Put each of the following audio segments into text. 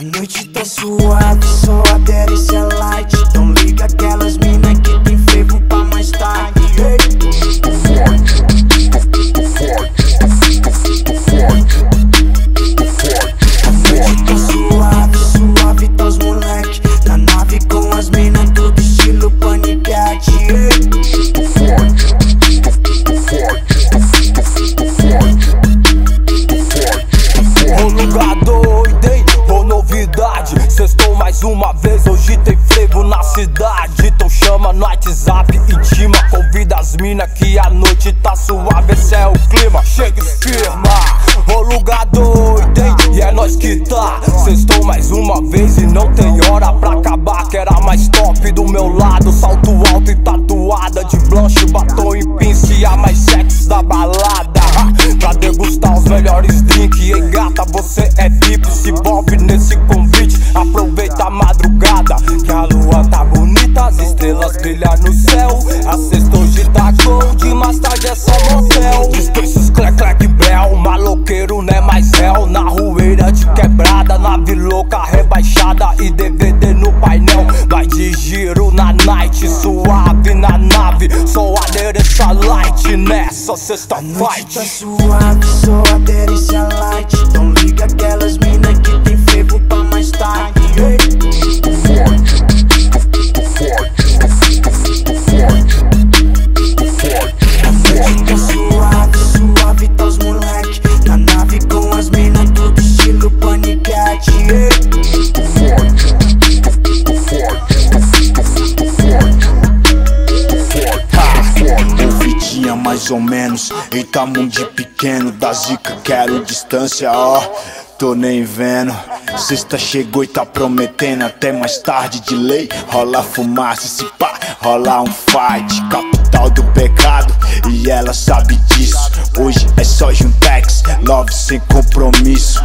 A noite tá suave, só aderência light Então mais uma vez, hoje tem frevo na cidade. Então chama no WhatsApp, intima Convida as mina que a noite tá suave Esse é o clima, chega e firma Ô lugar doido, hein? E é nós que tá. Sextou mais uma vez e não tem hora pra acabar Que era mais top do meu lado. Salto alto e tatuada de blanche Batom e Louca rebaixada E DVD no painel. Vai de giro na night Suave na nave. Só adereça light Nessa sexta A noite tá fight. suave, só aderência light. Então liga aquelas mina forte, mais ou menos, eita mundo pequeno Da zica quero distância, ó. Tô nem vendo Sexta chegou e tá prometendo Até mais tarde de lei. Rola fumaça, se pá, rola um fight. Capital do pecado E ela sabe disso. Hoje é só juntex Love sem compromisso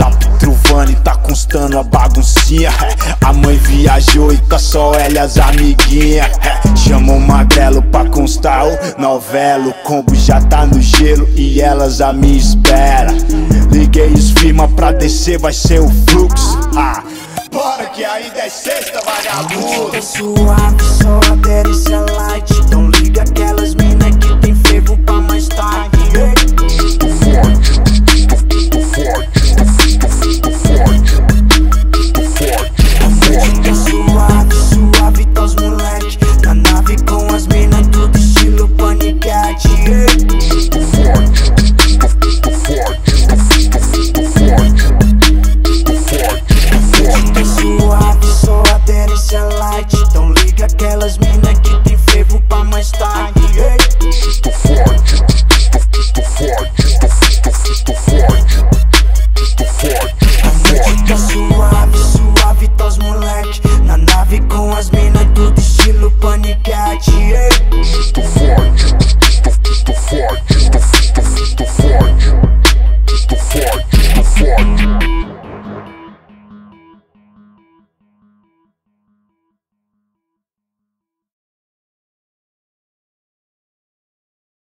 Sabe truvando e tá constando a baguncinha. A mãe viajou e tá só ela e as amiguinhas Chama o magrelo pra constar. O novelo combo já tá no gelo e elas a me espera. Liguei os firma pra descer, vai ser o fluxo. Ah. Bora que ainda é sexta, vagabundo. Tá suave, só light Então Suave com as minas, do estilo paniquete Estou forte, estou, estou forte, estou, estou, estou forte.